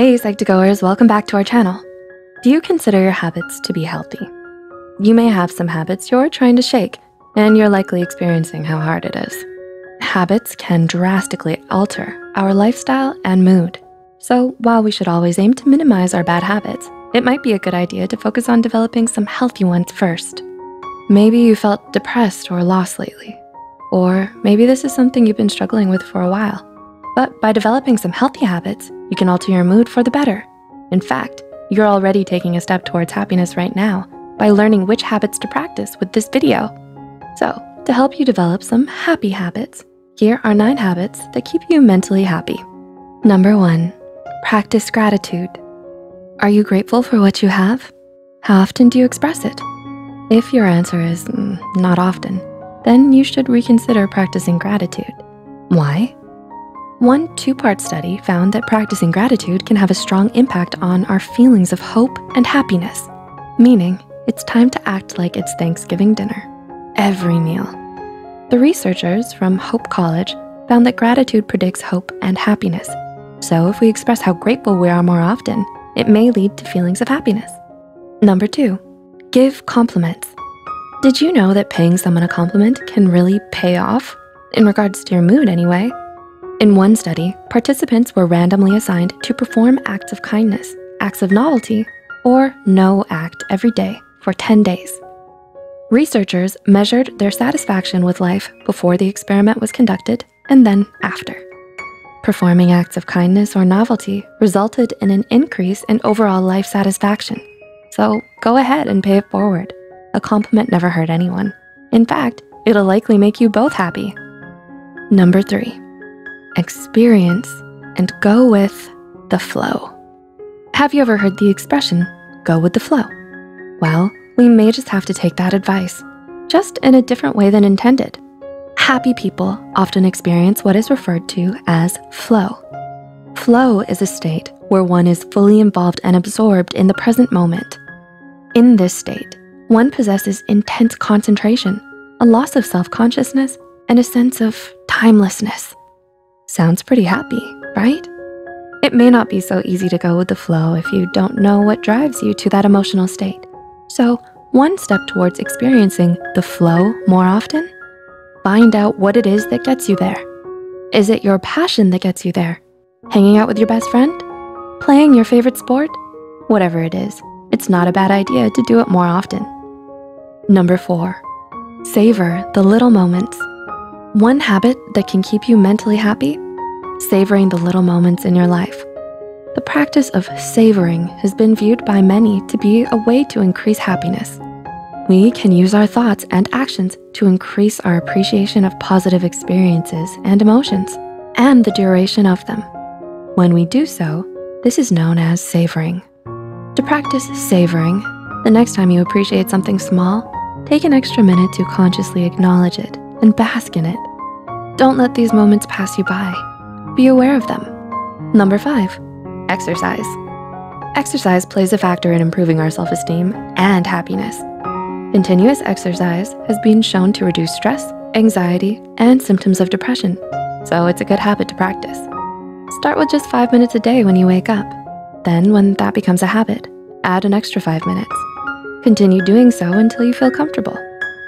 Hey Psych2Goers, welcome back to our channel. Do you consider your habits to be healthy? You may have some habits you're trying to shake and you're likely experiencing how hard it is. Habits can drastically alter our lifestyle and mood. So while we should always aim to minimize our bad habits, it might be a good idea to focus on developing some healthy ones first. Maybe you felt depressed or lost lately, or maybe this is something you've been struggling with for a while. But by developing some healthy habits, you can alter your mood for the better. In fact, you're already taking a step towards happiness right now by learning which habits to practice with this video. So to help you develop some happy habits, here are nine habits that keep you mentally happy. Number one, practice gratitude. Are you grateful for what you have? How often do you express it? If your answer is mm, not often, then you should reconsider practicing gratitude. Why? One two-part study found that practicing gratitude can have a strong impact on our feelings of hope and happiness, meaning it's time to act like it's Thanksgiving dinner, every meal. The researchers from Hope College found that gratitude predicts hope and happiness. So if we express how grateful we are more often, it may lead to feelings of happiness. Number two, give compliments. Did you know that paying someone a compliment can really pay off? In regards to your mood anyway. In one study, participants were randomly assigned to perform acts of kindness, acts of novelty, or no act every day for 10 days. Researchers measured their satisfaction with life before the experiment was conducted and then after. Performing acts of kindness or novelty resulted in an increase in overall life satisfaction. So go ahead and pay it forward. A compliment never hurt anyone. In fact, it'll likely make you both happy. Number three, experience, and go with the flow. Have you ever heard the expression, go with the flow? Well, we may just have to take that advice, just in a different way than intended. Happy people often experience what is referred to as flow. Flow is a state where one is fully involved and absorbed in the present moment. In this state, one possesses intense concentration, a loss of self-consciousness, and a sense of timelessness. Sounds pretty happy, right? It may not be so easy to go with the flow if you don't know what drives you to that emotional state. So one step towards experiencing the flow more often, find out what it is that gets you there. Is it your passion that gets you there? Hanging out with your best friend? Playing your favorite sport? Whatever it is, it's not a bad idea to do it more often. Number four, savor the little moments. One habit that can keep you mentally happy, savoring the little moments in your life. The practice of savoring has been viewed by many to be a way to increase happiness. We can use our thoughts and actions to increase our appreciation of positive experiences and emotions and the duration of them. When we do so, this is known as savoring. To practice savoring, the next time you appreciate something small, take an extra minute to consciously acknowledge it and bask in it. Don't let these moments pass you by. Be aware of them. Number five, exercise. Exercise plays a factor in improving our self-esteem and happiness. Continuous exercise has been shown to reduce stress, anxiety, and symptoms of depression, so it's a good habit to practice. Start with just five minutes a day when you wake up. Then when that becomes a habit, add an extra five minutes. Continue doing so until you feel comfortable.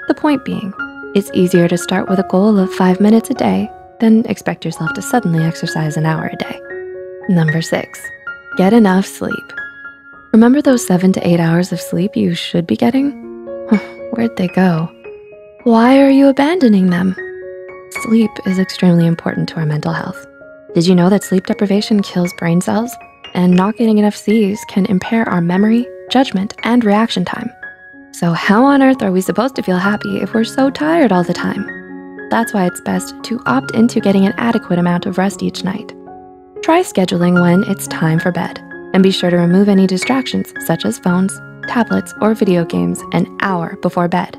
The point being, it's easier to start with a goal of five minutes a day than expect yourself to suddenly exercise an hour a day. Number six, get enough sleep. Remember those seven to eight hours of sleep you should be getting? Where'd they go? Why are you abandoning them? Sleep is extremely important to our mental health. Did you know that sleep deprivation kills brain cells? And not getting enough C's can impair our memory, judgment, and reaction time. So how on earth are we supposed to feel happy if we're so tired all the time? That's why it's best to opt into getting an adequate amount of rest each night. Try scheduling when it's time for bed and be sure to remove any distractions such as phones, tablets, or video games an hour before bed.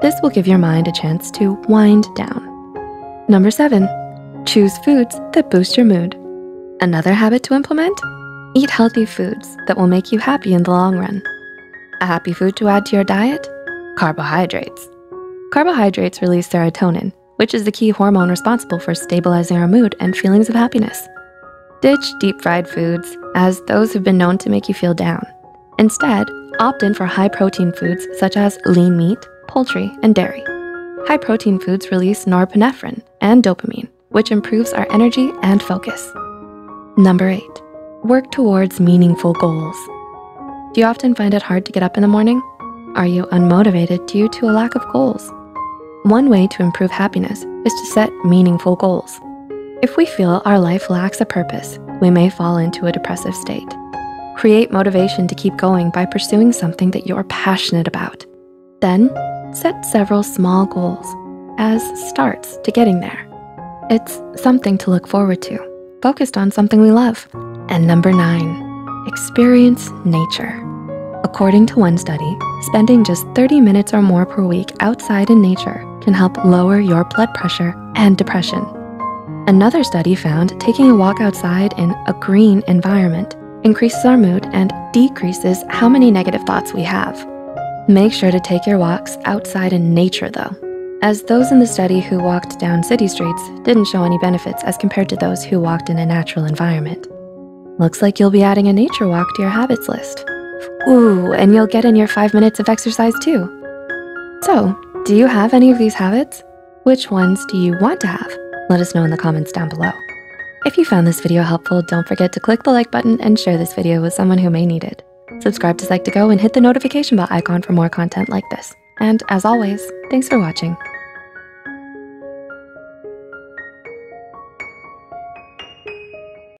This will give your mind a chance to wind down. Number seven, choose foods that boost your mood. Another habit to implement? Eat healthy foods that will make you happy in the long run. A happy food to add to your diet? Carbohydrates. Carbohydrates release serotonin, which is the key hormone responsible for stabilizing our mood and feelings of happiness. Ditch deep fried foods, as those have been known to make you feel down. Instead, opt in for high protein foods such as lean meat, poultry, and dairy. High protein foods release norepinephrine and dopamine, which improves our energy and focus. Number eight, work towards meaningful goals. Do you often find it hard to get up in the morning? Are you unmotivated due to a lack of goals? One way to improve happiness is to set meaningful goals. If we feel our life lacks a purpose, we may fall into a depressive state. Create motivation to keep going by pursuing something that you're passionate about. Then, set several small goals as starts to getting there. It's something to look forward to, focused on something we love. And number nine, experience nature. According to one study, spending just 30 minutes or more per week outside in nature can help lower your blood pressure and depression. Another study found taking a walk outside in a green environment increases our mood and decreases how many negative thoughts we have. Make sure to take your walks outside in nature though, as those in the study who walked down city streets didn't show any benefits as compared to those who walked in a natural environment. Looks like you'll be adding a nature walk to your habits list. Ooh, and you'll get in your five minutes of exercise too. So, do you have any of these habits? Which ones do you want to have? Let us know in the comments down below. If you found this video helpful, don't forget to click the like button and share this video with someone who may need it. Subscribe to Psych2Go and hit the notification bell icon for more content like this. And as always, thanks for watching.